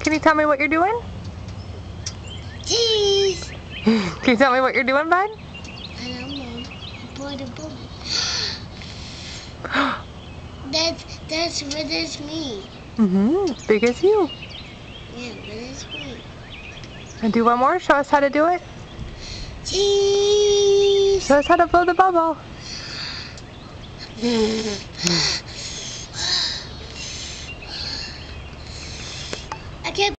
Can you tell me what you're doing? Cheese. Can you tell me what you're doing, bud? I don't know. Blow the bubble. That's that's what is me. Mm-hmm. Big as you. Yeah, what is me? And do one more. Show us how to do it. Cheese. Show us how to blow the bubble.